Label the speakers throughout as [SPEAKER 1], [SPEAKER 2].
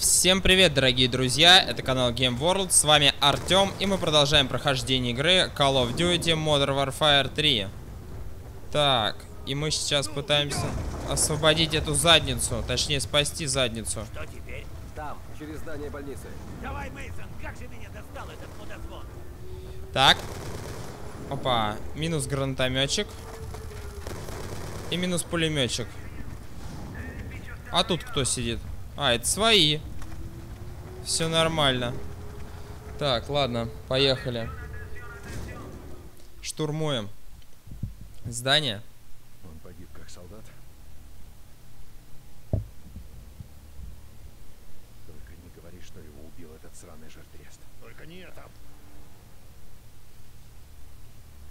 [SPEAKER 1] Всем привет, дорогие друзья, это канал Game World, с вами Артем, и мы продолжаем прохождение игры Call of Duty Modern Warfare 3. Так, и мы сейчас пытаемся освободить эту задницу, точнее спасти задницу.
[SPEAKER 2] Что теперь?
[SPEAKER 3] Там, через здание больницы.
[SPEAKER 2] Давай, Мейсон, как же меня достал этот мудозвон?
[SPEAKER 1] Так, опа, минус гранатометчик и минус пулеметчик. А тут кто сидит? А, это свои. Все нормально. Так, ладно, поехали. Штурмуем. Здание.
[SPEAKER 3] Он погиб как солдат. Только не говори, что его убил этот сраный жертрест. Только не это.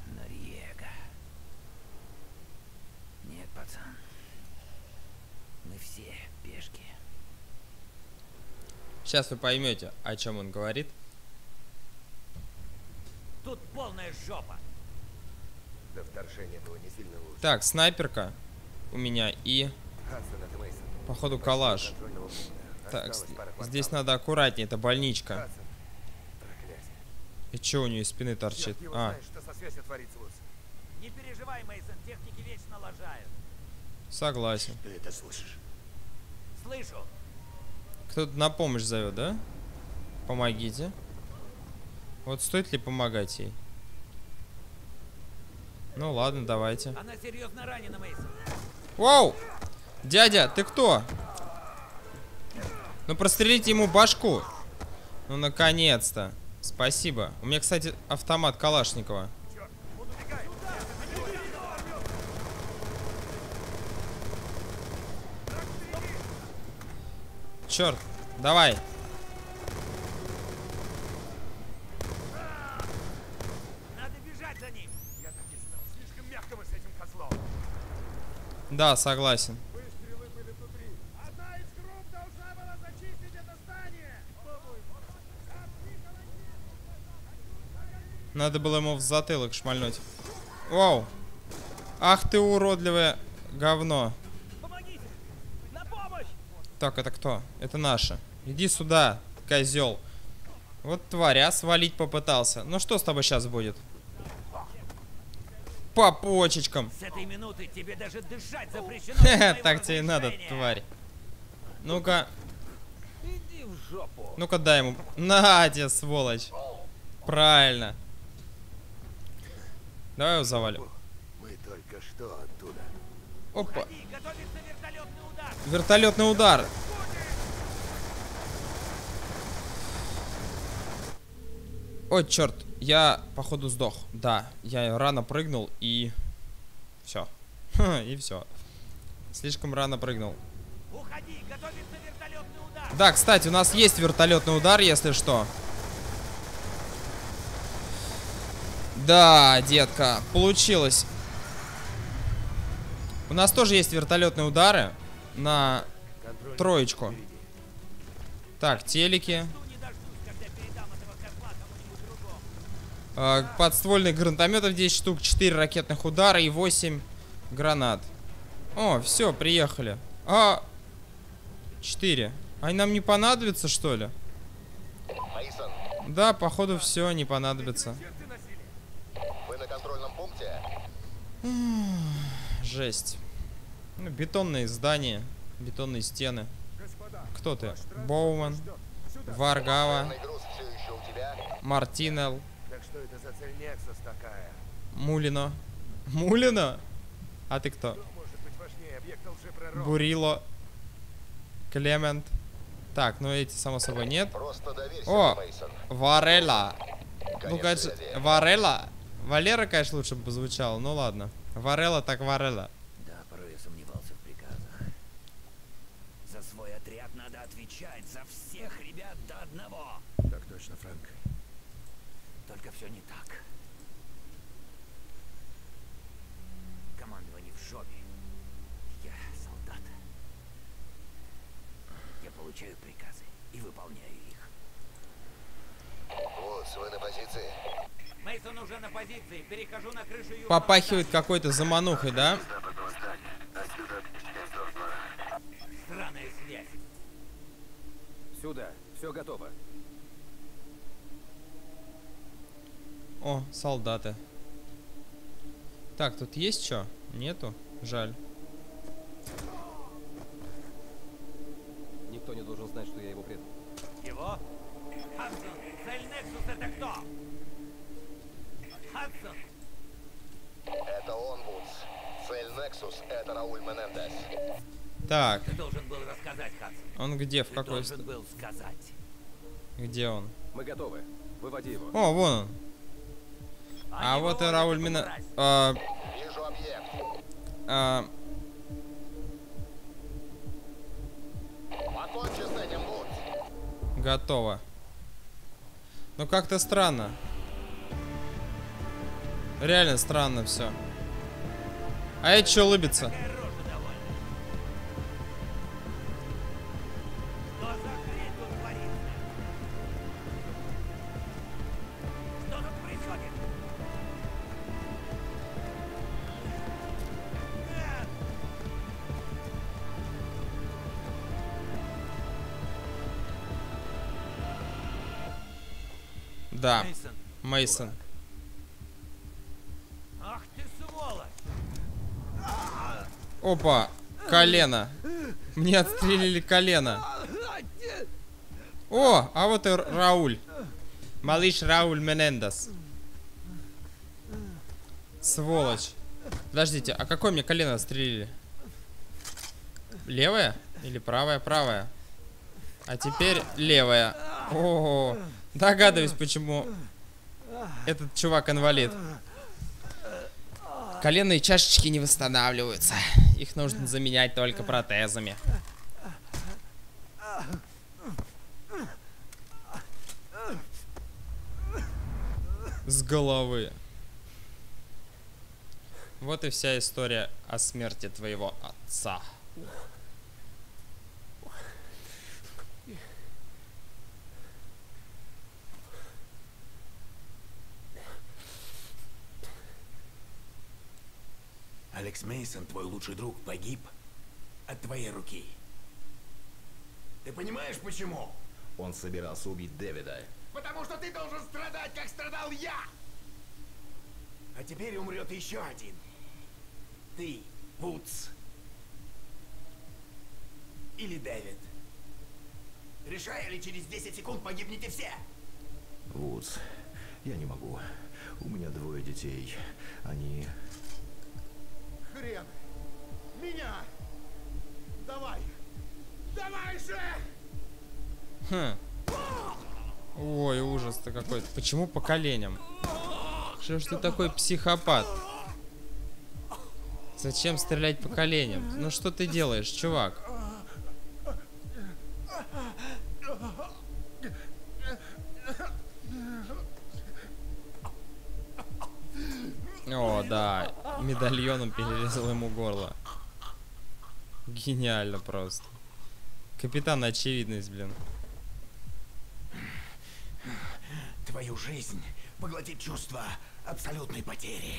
[SPEAKER 2] Нориега. Нет, пацан. Мы все пешки.
[SPEAKER 1] Сейчас вы поймете, о чем он говорит.
[SPEAKER 2] Тут полная жопа.
[SPEAKER 3] До вторжения этого не сильно лучше.
[SPEAKER 1] Так, снайперка у меня и,
[SPEAKER 3] Хадсон, это Мейсон.
[SPEAKER 1] походу, калаш.
[SPEAKER 3] Пункта.
[SPEAKER 1] Так, здесь надо аккуратнее, это больничка. И что у нее из спины торчит? А,
[SPEAKER 3] знает, что со связью творится, Луц.
[SPEAKER 2] Не переживай, Мейсон, техники вечно лажают.
[SPEAKER 1] согласен.
[SPEAKER 3] Ты это слышишь?
[SPEAKER 2] Слышу.
[SPEAKER 1] Кто-то на помощь зовет, да? Помогите. Вот стоит ли помогать ей? Ну ладно, давайте.
[SPEAKER 2] Она серьезно ранена, Мейсон.
[SPEAKER 1] Воу! Дядя, ты кто? Ну прострелите ему башку. Ну наконец-то. Спасибо. У меня, кстати, автомат Калашникова. Черт, давай.
[SPEAKER 2] Надо бежать за ним.
[SPEAKER 3] Я так и знал. Слишком мягко мы с этим козлом.
[SPEAKER 1] Да, согласен.
[SPEAKER 3] Выстрелы были внутри. Одна из групп должна была зачистить это здание.
[SPEAKER 1] Надо было ему в затылок шмальнуть. Вау. Ах ты уродливое говно. Так, это кто? Это наша. Иди сюда, козел. Вот тваря свалить попытался. Ну что с тобой сейчас будет? По почечкам.
[SPEAKER 2] С этой минуты тебе даже дышать запрещено.
[SPEAKER 1] так тебе и надо, тварь. Ну-ка,
[SPEAKER 2] Иди в жопу.
[SPEAKER 1] ну-ка дай ему. На тебе, сволочь. Правильно. Давай его завалим.
[SPEAKER 3] Мы только что оттуда.
[SPEAKER 1] Опа.
[SPEAKER 2] Ходи, готовится вертолетный удар.
[SPEAKER 1] Ой, черт, я походу сдох. Да, я рано прыгнул и все. И все. Слишком рано прыгнул.
[SPEAKER 2] Уходи, готовится вертолетный удар.
[SPEAKER 1] Да, кстати, у нас есть вертолетный удар, если что. Да, детка, получилось. У нас тоже есть вертолетные удары на троечку. Так, телеки. А, подствольных гранатометов 10 штук, 4 ракетных удара и 8 гранат. О, все, приехали. А, 4. Они нам не понадобятся, что ли?
[SPEAKER 4] Мейсон,
[SPEAKER 1] Да, походу все не понадобится.
[SPEAKER 4] вы на контрольном пункте?
[SPEAKER 1] Жесть. Ну, бетонные здания, бетонные стены. Кто ты? Боуман, Варгава? Мартинел,
[SPEAKER 3] Так что это за цель Нексус такая?
[SPEAKER 1] Мулино. Мулино? А ты кто? Бурило, Клемент. Так, ну эти, само собой, нет. О! Варела. Ну,
[SPEAKER 4] Конечно.
[SPEAKER 1] Варела. Валера, конечно, лучше бы звучало. Ну ладно. Варела так Варела.
[SPEAKER 2] Да, порой я сомневался в приказах. За свой отряд надо отвечать, за всех ребят до одного.
[SPEAKER 3] Так точно, Фрэнк.
[SPEAKER 2] Только все не так. Командование в жопе. Я солдат. Я получаю приказы и выполняю их.
[SPEAKER 4] Вот, вы на позиции.
[SPEAKER 2] Мейсон уже на позиции. Перехожу на крышу
[SPEAKER 1] Попахивает какой-то заманухой, да?
[SPEAKER 5] Сюда. Все готово.
[SPEAKER 1] О, солдаты. Так, тут есть что? Нету? Жаль.
[SPEAKER 5] Никто не должен знать, что я его предал.
[SPEAKER 6] Его? Хадсон, цель Нексус это кто? Хадсон,
[SPEAKER 3] Это он, Вудс. Цель Nexus — это Рауль Менендес.
[SPEAKER 1] Так,
[SPEAKER 6] ты должен был рассказать, Хадсон.
[SPEAKER 1] он где? В
[SPEAKER 6] Ты
[SPEAKER 1] какой...
[SPEAKER 6] должен
[SPEAKER 1] ст-
[SPEAKER 6] был сказать.
[SPEAKER 1] Где он?
[SPEAKER 5] Мы готовы. Выводи его.
[SPEAKER 1] О, вон он. А
[SPEAKER 6] Они
[SPEAKER 1] вот и Рауль Мина... а,
[SPEAKER 3] Вижу объект.
[SPEAKER 1] а,
[SPEAKER 3] Покончи с этим, Вудс.
[SPEAKER 1] готово. Ну как-то странно. Реально странно все. А это что улыбится?
[SPEAKER 6] Мейсон, ах ты сволочь!
[SPEAKER 1] Опа, колено. Мне отстрелили колено. О, а вот и Рауль. Малыш Рауль Менендес. Сволочь. Подождите, а какое мне колено отстрелили? Левое? Или правое? Правое. А теперь левое. О, догадываюсь, почему этот чувак инвалид. Коленные чашечки не восстанавливаются. Их нужно заменять только протезами. С головы. Вот и вся история о смерти твоего отца.
[SPEAKER 6] Алекс Мейсон, твой лучший друг, погиб от твоей руки. Ты понимаешь, почему?
[SPEAKER 7] Он собирался убить Дэвида.
[SPEAKER 6] Потому что ты должен страдать, как страдал я! А теперь умрет еще один. Ты, Вудс. Или Дэвид. Решай, или через 10 секунд погибнете все.
[SPEAKER 7] Вудс, я не могу. У меня двое детей. Они...
[SPEAKER 4] Хрен! Меня! Давай! Давай же!
[SPEAKER 1] Хм. Ой, ужас-то какой-то. Почему по коленям? Что ж ты такой психопат? Зачем стрелять по коленям? Ну что ты делаешь, чувак? О, да. Медальоном перерезал ему горло. Гениально просто. Капитан очевидность, блин.
[SPEAKER 6] Твою жизнь поглотит чувство абсолютной потери.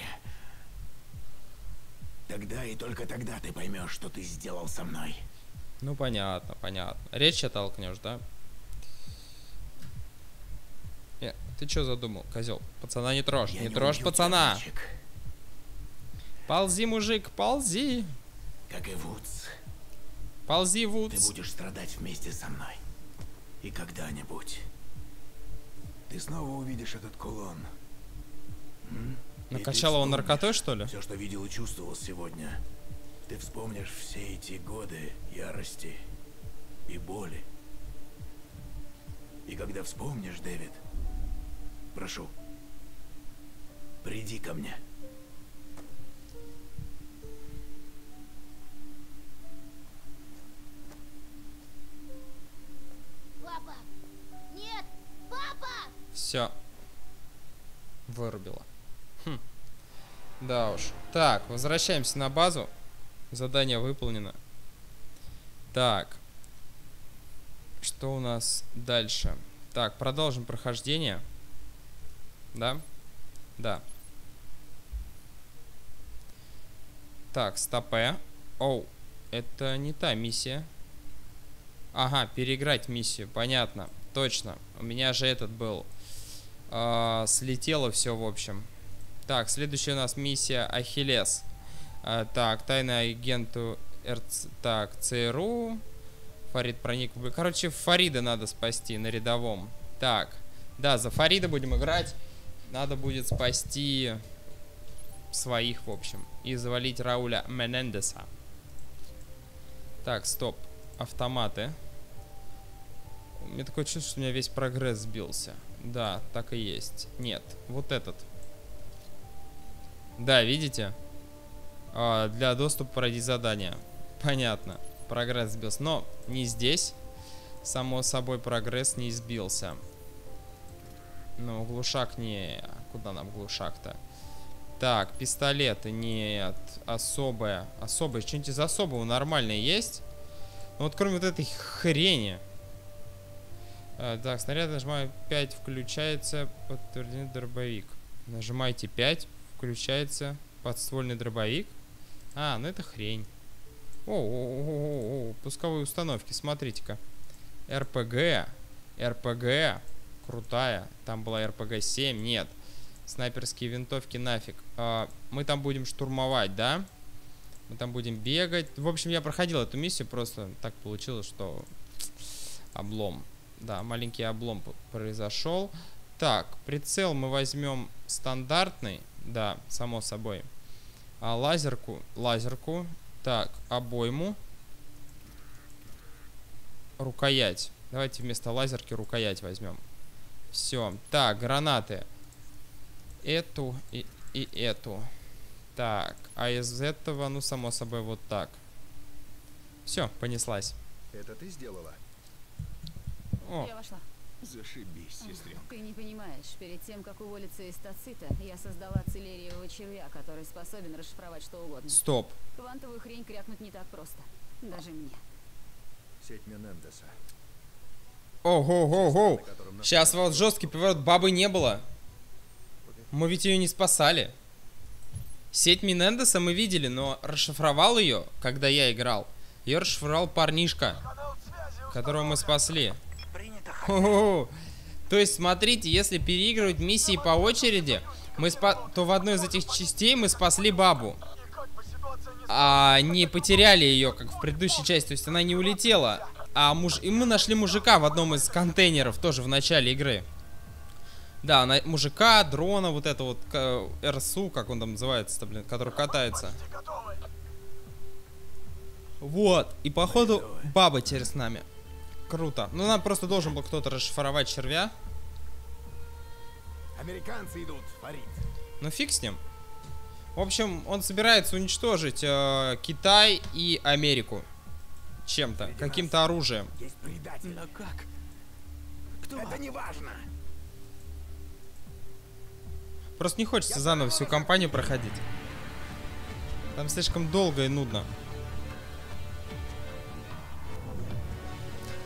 [SPEAKER 6] Тогда и только тогда ты поймешь, что ты сделал со мной.
[SPEAKER 1] Ну понятно, понятно. Речь оттолкнешь, да? Э, ты что задумал, козел? Пацана не трожь,
[SPEAKER 6] Я
[SPEAKER 1] не
[SPEAKER 6] не
[SPEAKER 1] трожь пацана.
[SPEAKER 6] мальчик,
[SPEAKER 1] Ползи, мужик, ползи.
[SPEAKER 6] Как и Вудс.
[SPEAKER 1] Ползи,
[SPEAKER 6] Ты
[SPEAKER 1] Вудс.
[SPEAKER 6] будешь страдать вместе со мной. И когда-нибудь ты снова увидишь этот кулон.
[SPEAKER 1] Накачал его наркотой, что ли?
[SPEAKER 6] Все, что видел и чувствовал сегодня. Ты вспомнишь все эти годы ярости и боли. И когда вспомнишь, Дэвид, прошу, приди ко мне.
[SPEAKER 1] Все. Вырубила. Хм. Да уж. Так, возвращаемся на базу. Задание выполнено. Так. Что у нас дальше? Так, продолжим прохождение. Да? Да. Так, стопе. Оу, это не та миссия. Ага, переиграть миссию, понятно. Точно. У меня же этот был. А, слетело все, в общем. Так, следующая у нас миссия Ахиллес. А, так, тайный агенту РЦ... Так, ЦРУ. Фарид проник. Короче, Фарида надо спасти на рядовом. Так, да, за Фарида будем играть. Надо будет спасти своих, в общем. И завалить Рауля Менендеса. Так, стоп. Автоматы. У меня такое чувство, что у меня весь прогресс сбился. Да, так и есть. Нет, вот этот. Да, видите? А, для доступа пройди задание. Понятно. Прогресс сбился. Но не здесь. Само собой, прогресс не сбился. Ну, глушак не... Куда нам глушак-то? Так, пистолеты. Нет. Особое. Особое. Что-нибудь из особого нормальное есть? Ну, вот кроме вот этой хрени. А, так, снаряд нажимаю 5, включается подтвержденный дробовик. Нажимайте 5, включается подствольный дробовик. А, ну это хрень. О, о, о, о, о, пусковые установки, смотрите-ка. РПГ, РПГ, крутая. Там была РПГ 7, нет. Снайперские винтовки нафиг. А, мы там будем штурмовать, да? Мы там будем бегать. В общем, я проходил эту миссию, просто так получилось, что облом. Да, маленький облом произошел. Так, прицел мы возьмем стандартный. Да, само собой. А лазерку, лазерку. Так, обойму. Рукоять. Давайте вместо лазерки рукоять возьмем. Все. Так, гранаты. Эту и, и эту. Так, а из этого, ну, само собой, вот так. Все, понеслась.
[SPEAKER 7] Это ты сделала?
[SPEAKER 1] О,
[SPEAKER 8] Я вошла.
[SPEAKER 7] Зашибись, сестренка.
[SPEAKER 8] Ты не понимаешь, перед тем, как уволиться из Тацита, я создала целериевого червя, который способен расшифровать что угодно.
[SPEAKER 1] стоп.
[SPEAKER 8] Квантовую хрень крякнуть не так просто. Даже мне.
[SPEAKER 7] Сеть Менендеса.
[SPEAKER 1] Ого-го-го. Сейчас вот жесткий поворот. Бабы не было. Мы ведь ее не спасали. Сеть Минендеса мы видели, но расшифровал ее, когда я играл. Ее расшифровал парнишка, которого мы спасли. То есть, смотрите, если переигрывать миссии по очереди, мы спа- то в одной из этих частей мы спасли бабу. А не потеряли ее, как в предыдущей части. То есть она не улетела. А муж... И мы нашли мужика в одном из контейнеров тоже в начале игры. Да, на... мужика, дрона, вот это вот к- РСУ, как он там называется-то, блин, который катается. Вот. И походу баба с нами. Круто. Ну нам просто должен был кто-то расшифровать червя.
[SPEAKER 6] Американцы идут, Фарид.
[SPEAKER 1] Ну фиг с ним. В общем, он собирается уничтожить э, Китай и Америку. Чем-то, каким-то оружием.
[SPEAKER 6] Есть предатель.
[SPEAKER 5] Но как?
[SPEAKER 6] Это не важно.
[SPEAKER 1] Просто не хочется заново всю кампанию проходить. Там слишком долго и нудно.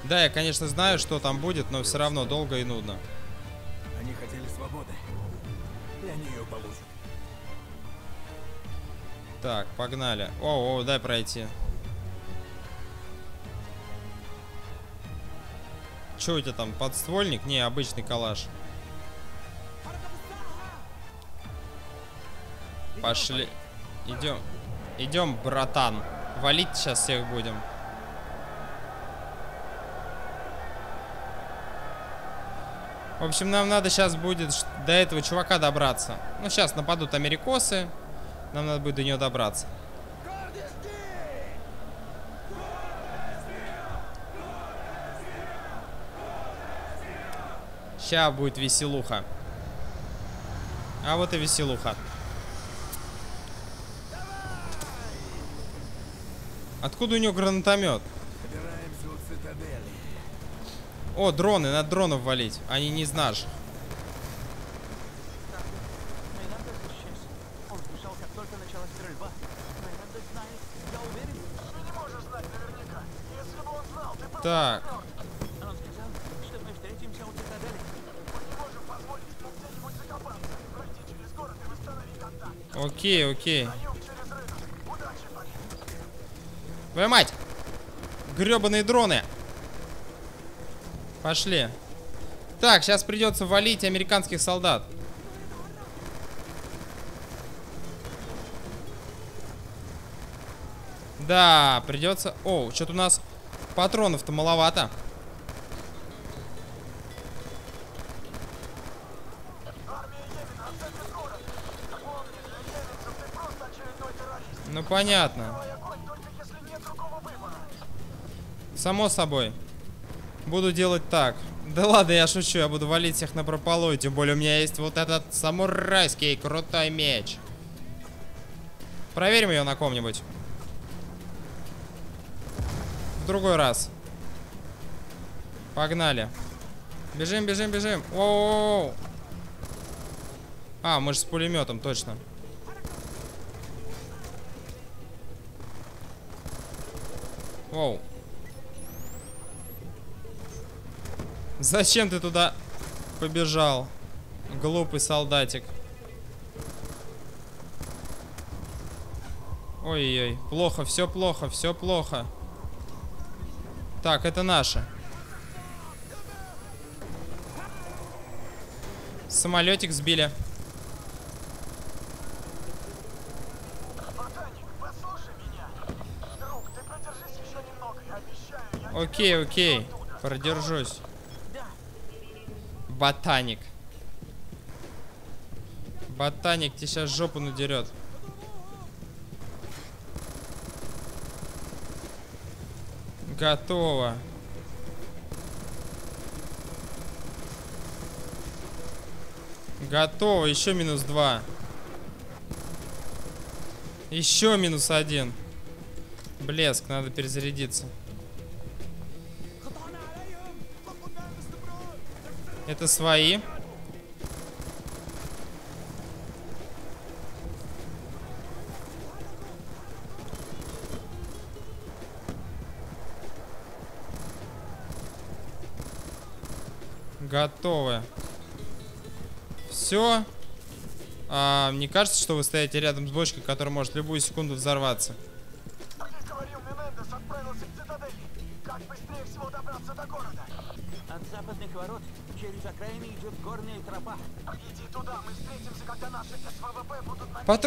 [SPEAKER 1] Да, я, конечно, знаю, что там будет, но все равно долго и нудно.
[SPEAKER 6] Они хотели свободы. И они ее получат.
[SPEAKER 1] Так, погнали. О, о, дай пройти. Че у тебя там, подствольник? Не, обычный калаш. Пошли. Идем. Идем, братан. Валить сейчас всех будем. В общем, нам надо сейчас будет до этого чувака добраться. Ну, сейчас нападут америкосы. Нам надо будет до него добраться. Ща будет веселуха. А вот и веселуха. Откуда у него гранатомет? О, дроны, надо дронов валить. Они не из наших. Так, окей, окей. Твою мать! Гребаные дроны! Пошли. Так, сейчас придется валить американских солдат. Да, придется... О, что-то у нас патронов-то маловато. Ну понятно. Само собой. Буду делать так. Да ладно, я шучу, я буду валить всех на прополой. Тем более у меня есть вот этот самурайский крутой меч. Проверим ее на ком-нибудь. В другой раз. Погнали. Бежим, бежим, бежим. Воу. А, мы же с пулеметом, точно. Воу. Зачем ты туда побежал? Глупый солдатик. Ой-ой-ой. Плохо, все плохо, все плохо. Так, это наше. Самолетик сбили. Окей, окей. Продержусь. Ботаник. Ботаник тебе сейчас жопу надерет. Готово. Готово. Еще минус два. Еще минус один. Блеск, надо перезарядиться. Это свои. Готовы. Все. А, мне кажется, что вы стоите рядом с бочкой, которая может любую секунду взорваться.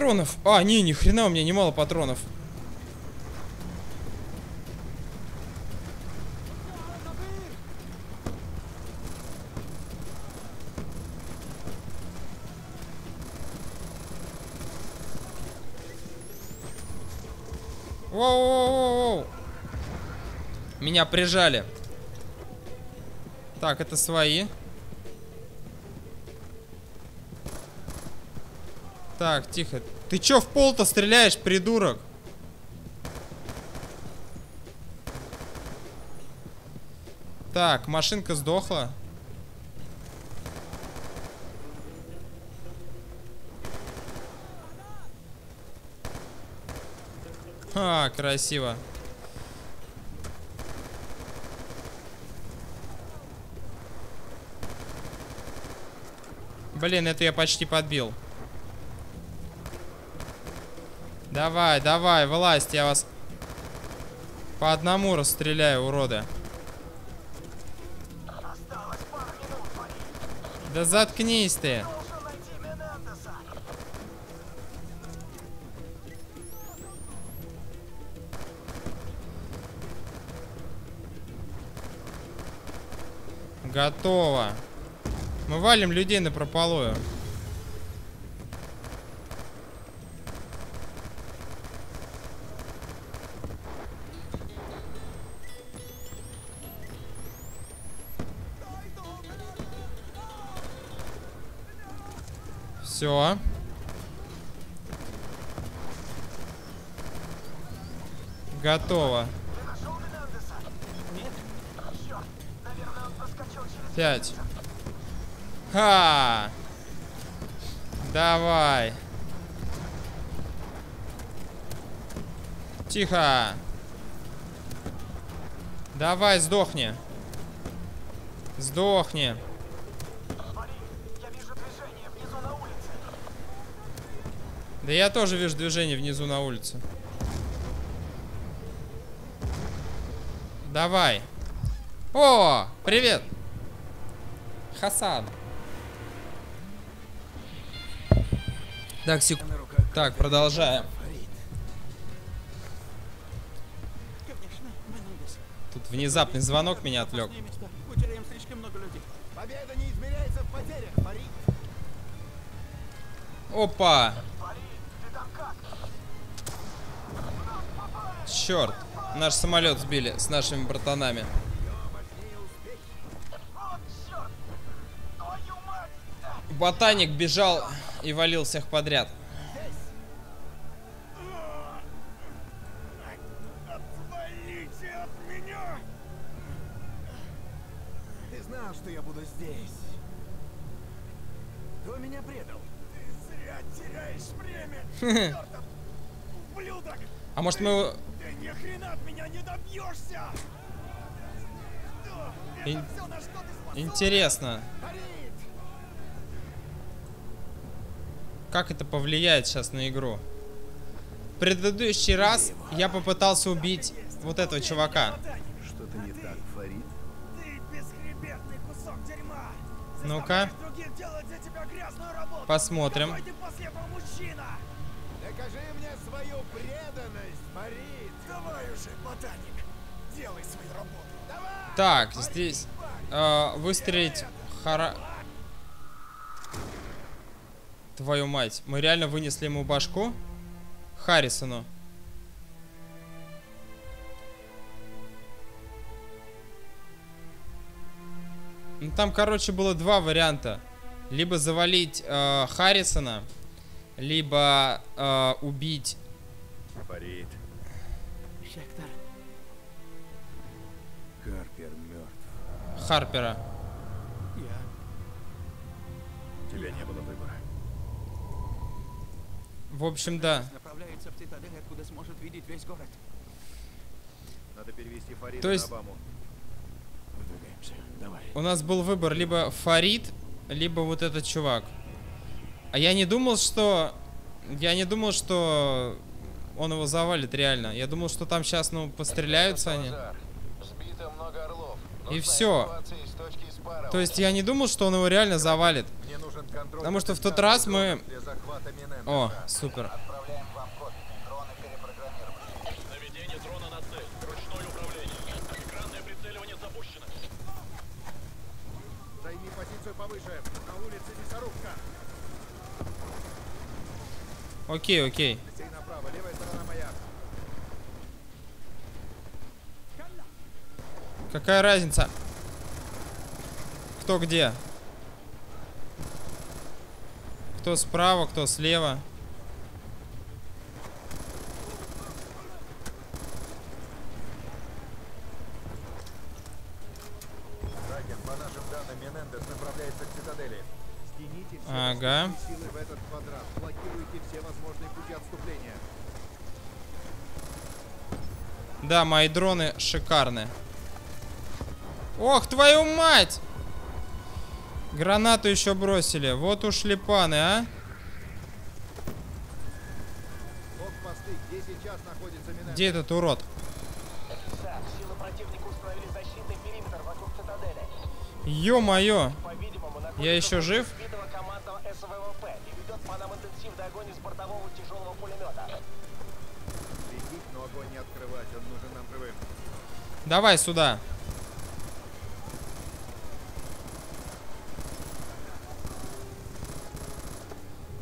[SPEAKER 1] Патронов. А, не, ни хрена у меня немало патронов. Воу-воу-воу-воу. Меня прижали. Так, это свои. Так, тихо. Ты чё в пол-то стреляешь, придурок? Так, машинка сдохла. Ха, красиво. Блин, это я почти подбил. Давай, давай, власть, я вас по одному расстреляю, уроды. Да заткнись ты. Готово. Мы валим людей на прополую. Все. Готово. Пять. Ха! Давай. Тихо. Давай, сдохни. Сдохни.
[SPEAKER 4] Парень, я вижу движение внизу на улице.
[SPEAKER 1] Да я тоже вижу движение внизу на улице. Давай. О, привет. Хасан. Так, сек... Так, продолжаем. Тут внезапный звонок меня отвлек.
[SPEAKER 2] Снимет
[SPEAKER 1] Черт! Наш самолет сбили с нашими братанами.
[SPEAKER 2] Вот черт! Твою мать!
[SPEAKER 1] Ботаник бежал и валил всех подряд.
[SPEAKER 6] Отвалите от меня! Ты знал, что я буду здесь. Кто меня предал? Ты зря теряешь время, чертов ублюдок!
[SPEAKER 1] А может мы его...
[SPEAKER 6] Хрена от меня не добьешься!
[SPEAKER 1] Ин-
[SPEAKER 6] все, на что ты способен?
[SPEAKER 1] Интересно, как это повлияет сейчас на игру? В предыдущий раз я попытался убить вот этого чувака.
[SPEAKER 3] Что-то не так, Фарид?
[SPEAKER 6] Ты бесхребетный кусок дерьма!
[SPEAKER 1] Ну-ка. Посмотрим.
[SPEAKER 6] Какой ты после этого мужчина! Докажи мне свою преданность, Фарид! Давай уже, ботаник! Делай свою работу! Давай!
[SPEAKER 1] Так, здесь э, выстрелить хара... Твою мать, мы реально вынесли ему башку? Харрисону. Ну там, короче, было два варианта. Либо завалить э, Харрисона, либо э, убить...
[SPEAKER 3] Фарид,
[SPEAKER 2] Хектор,
[SPEAKER 3] Карпер мертв.
[SPEAKER 1] Харпера.
[SPEAKER 2] я...
[SPEAKER 3] Тебя не было выбора.
[SPEAKER 1] В общем, да.
[SPEAKER 2] направляется в цитадель, откуда сможет видеть весь город.
[SPEAKER 3] Надо перевести Фарида
[SPEAKER 1] То есть-
[SPEAKER 3] на Обаму.
[SPEAKER 2] Выдвигаемся. Давай.
[SPEAKER 1] У нас был выбор либо Фарид, либо вот этот чувак. А я не думал, что... Я не думал, что он его завалит реально. Я думал, что там сейчас, ну, постреляются они.
[SPEAKER 4] Сбито много орлов.
[SPEAKER 1] И
[SPEAKER 4] Спарроу.
[SPEAKER 1] То есть я не думал, что он его реально завалит.
[SPEAKER 3] Мне нужен контроль.
[SPEAKER 1] Потому что в тот раз мы... О, супер.
[SPEAKER 4] Отправляем вам код. Дроны перепрограммированы.
[SPEAKER 9] Наведение дрона на цель. Ручное управление. Экранное прицеливание запущено.
[SPEAKER 3] Займи позицию повыше. На улице мясорубка.
[SPEAKER 1] Окей, окей. Какая разница? Кто где? Кто справа, кто слева?
[SPEAKER 3] Драгин, по нашим данным, Менендес направляется к цитадели.
[SPEAKER 1] Ага. Да, мои дроны шикарны. Ох, твою мать! Гранату еще бросили. Вот ушли паны, а?
[SPEAKER 3] Где
[SPEAKER 1] этот урод? Ё-моё! Я еще жив?
[SPEAKER 3] Открывать. Он нужен нам живым.
[SPEAKER 1] Давай сюда.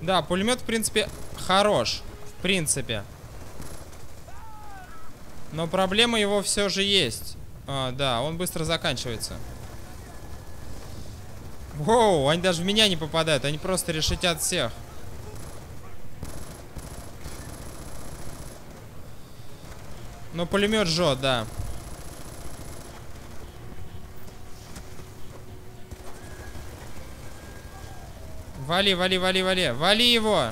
[SPEAKER 1] Да, пулемет, в принципе, хорош. В принципе. Но проблема его все же есть. А, да, он быстро заканчивается. Воу, они даже в меня не попадают. Они просто решетят всех. Но пулемет жжет, да. Вали, вали, вали, вали. Вали его.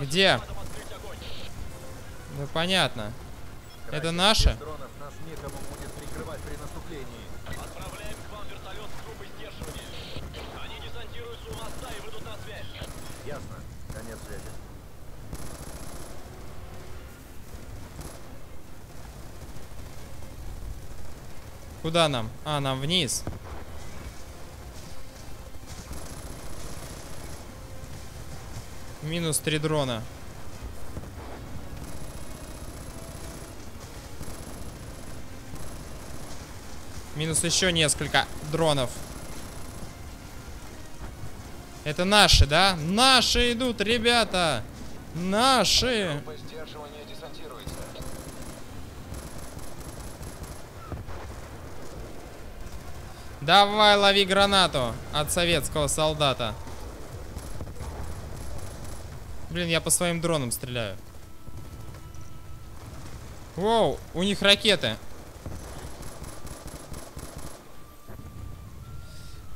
[SPEAKER 1] Где? Ну понятно. Это наши?
[SPEAKER 3] дронов нас
[SPEAKER 1] Куда нам? А, нам вниз. Минус три дрона. Минус еще несколько дронов. Это наши, да? Наши идут, ребята! Наши!
[SPEAKER 3] Группа
[SPEAKER 1] Давай, лови гранату от советского солдата. Блин, я по своим дронам стреляю. Воу, у них ракеты.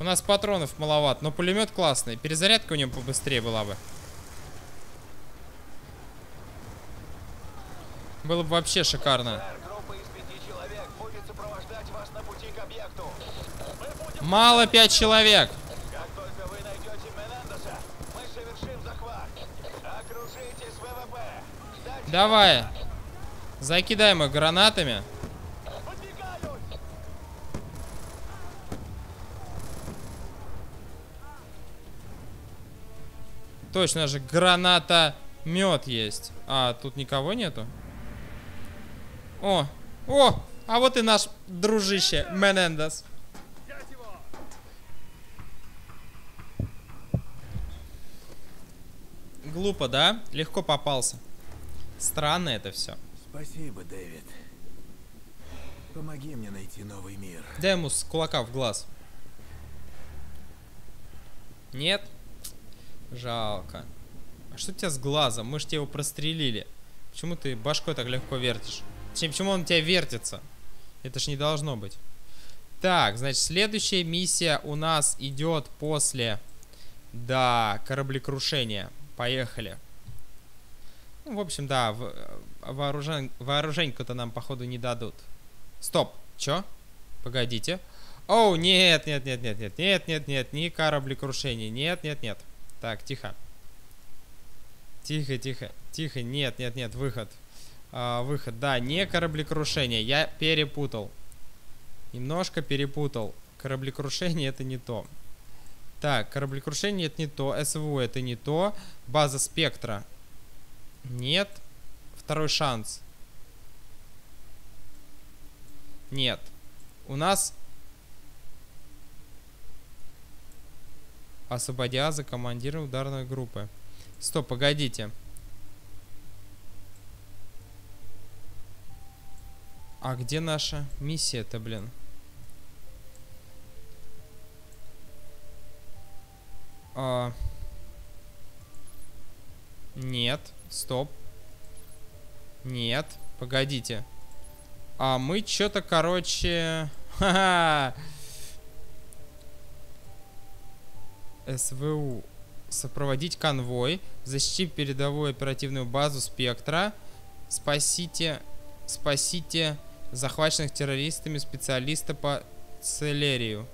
[SPEAKER 1] У нас патронов маловат, но пулемет классный. Перезарядка у него побыстрее была бы. Было бы вообще шикарно.
[SPEAKER 4] Группа из пяти человек будет сопровождать вас на пути к объекту.
[SPEAKER 1] Мало пять человек.
[SPEAKER 4] Как только вы найдете Менендеса, мы совершим захват. Окружите с ВВП. Ждать
[SPEAKER 1] Давай. Закидаем их гранатами. Точно же, граната мед есть. А, тут никого нету? О, о, а вот и наш дружище Менендес. Глупо, да? Легко попался. Странно это все.
[SPEAKER 6] Спасибо, Дэвид. Помоги мне найти новый мир.
[SPEAKER 1] Дай ему с кулака в глаз. Нет? Жалко. А что у тебя с глазом? Мы ж тебя его прострелили. Почему ты башкой так легко вертишь? Точнее, почему он у тебя вертится? Это ж не должно быть. Так, значит, следующая миссия у нас идет после... Да, кораблекрушения. Поехали. Ну, в общем, да, в- вооружен... вооруженьку-то нам, походу, не дадут. Стоп, чё? Погодите. Оу, нет, нет, нет, нет, нет, нет, нет, нет, не кораблекрушение, нет, нет, нет. Так, тихо. Тихо, тихо, тихо, нет, нет, нет, выход. А, выход, да, не кораблекрушение, я перепутал. Немножко перепутал. Кораблекрушение это не то. Так, кораблекрушение это не то, СВО это не то, база спектра. Нет. Второй шанс. Нет. У нас... Освободя за командира ударной группы. Стоп, погодите. А где наша миссия-то, блин? А... Нет, стоп. Нет, погодите. А мы что-то, короче... СВУ. Сопроводить конвой. Защитить передовую оперативную базу Спектра. Спасите... Спасите захваченных террористами специалиста по целерию.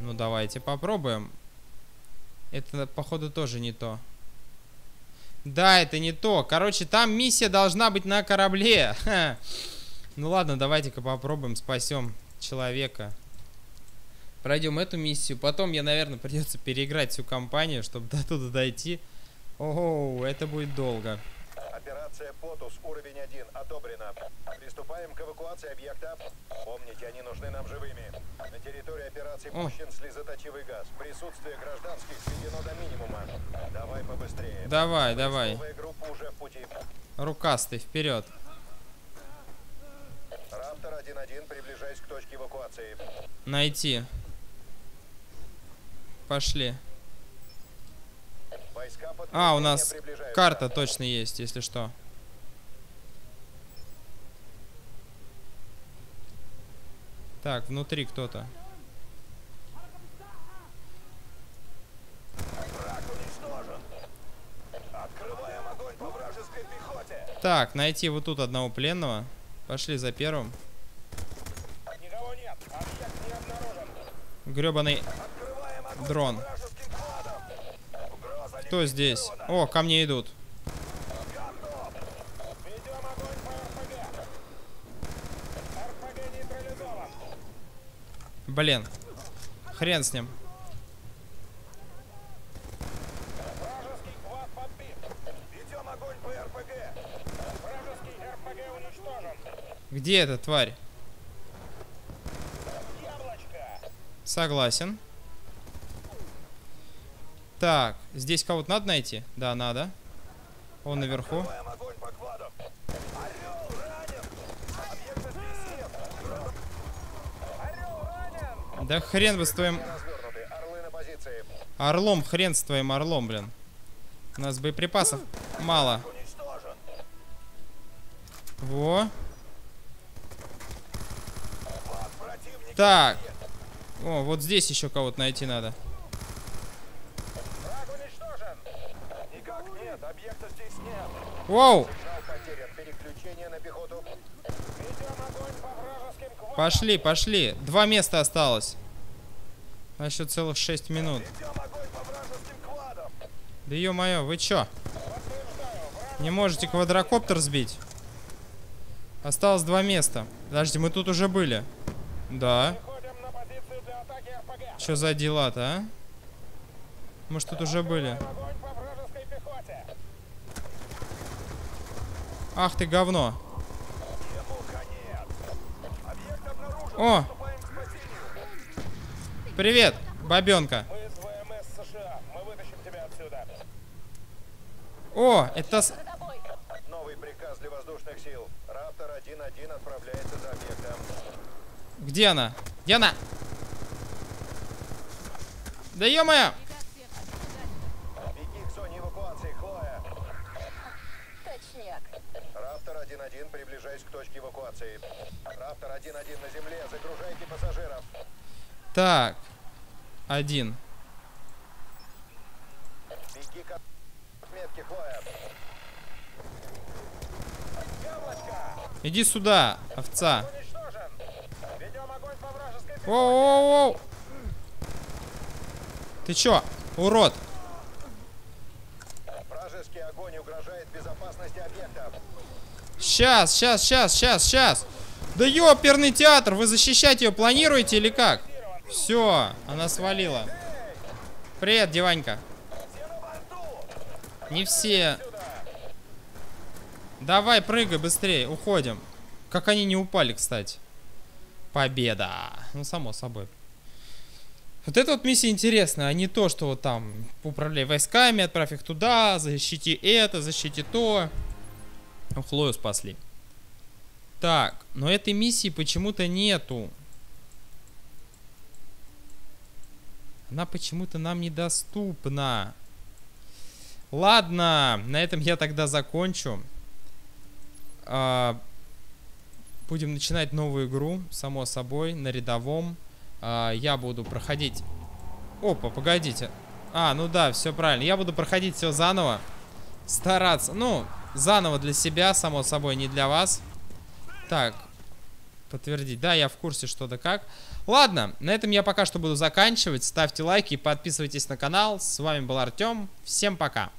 [SPEAKER 1] Ну, давайте попробуем. Это, походу, тоже не то. Да, это не то. Короче, там миссия должна быть на корабле. Ну ладно, давайте-ка попробуем, спасем человека. Пройдем эту миссию. Потом я, наверное, придется переиграть всю кампанию, чтобы до туда дойти. Ого, это будет долго.
[SPEAKER 3] Операция «Потус» уровень 1 одобрена. Приступаем к эвакуации объекта. Помните, они нужны нам живыми. На территории операции пущен слезоточивый газ. Присутствие гражданских сведено до минимума. Давай побыстрее.
[SPEAKER 1] Давай, давай.
[SPEAKER 3] Группа уже в пути.
[SPEAKER 1] Рукастый, вперед.
[SPEAKER 3] Раптор 1-1, приближаясь к точке эвакуации.
[SPEAKER 1] Найти. Пошли. А, у нас карта точно есть, если что. Так, внутри кто-то. Так, найти вот тут одного пленного. Пошли за первым.
[SPEAKER 4] Никого нет.
[SPEAKER 1] Гребаный дрон. Кто здесь? О, ко мне идут. Блин. Хрен с ним. Где эта тварь? Согласен. Так, здесь кого-то надо найти? Да, надо. Он наверху. Да хрен бы с твоим орлом, хрен с твоим орлом, блин. У нас боеприпасов мало. Во. Так. О, вот здесь еще кого-то найти надо.
[SPEAKER 3] Враг уничтожен. Никак нет. Объекта здесь нет.
[SPEAKER 1] Воу! Пошли, пошли. Два места осталось. А еще целых 6 минут. Да ё-моё, вы чё? Не можете квадрокоптер сбить? Осталось два места. Подожди, мы тут уже были. Да. Что за дела-то, а? Мы ж тут уже были.
[SPEAKER 3] Огонь по вражеской пехоте.
[SPEAKER 1] Ах ты говно. О, привет, бабенка. О, это...
[SPEAKER 3] Новый приказ для воздушных сил. Раптор 1-1 отправляется за объектом.
[SPEAKER 1] Где она? Где она? Да ё-моё!
[SPEAKER 3] Раптор 1-1, приближаясь к точке эвакуации. Раптор 1-1 на земле. Загружайте пассажиров.
[SPEAKER 1] Так. Один.
[SPEAKER 3] Беги к Хлоя. Яблочко!
[SPEAKER 1] Иди сюда, овца. Воу-воу-воу! Ты чё, урод?
[SPEAKER 3] Вражеский огонь угрожает безопасности объекта.
[SPEAKER 1] Сейчас, сейчас, сейчас, сейчас, сейчас. Да ёперный театр, вы защищать ее планируете или как? Все, она свалила. Привет, деванька. Не все. Давай, прыгай быстрее, уходим. Как они не упали, кстати. Победа. Ну, само собой. Вот это вот миссия интересная, а не то, что вот там управляй войсками, отправь их туда, защити это, защити то. Хлою спасли. Так, но этой миссии почему-то нету. Она почему-то нам недоступна. Ладно, на этом я тогда закончу. А, будем начинать новую игру, само собой, на рядовом. А, я буду проходить... Опа, погодите. А, ну да, все правильно. Я буду проходить все заново. Стараться. Ну, заново для себя, само собой, не для вас. Так, подтвердить. Да, я в курсе, что да как. Ладно, на этом я пока что буду заканчивать. Ставьте лайки подписывайтесь на канал. С вами был Артем. Всем пока.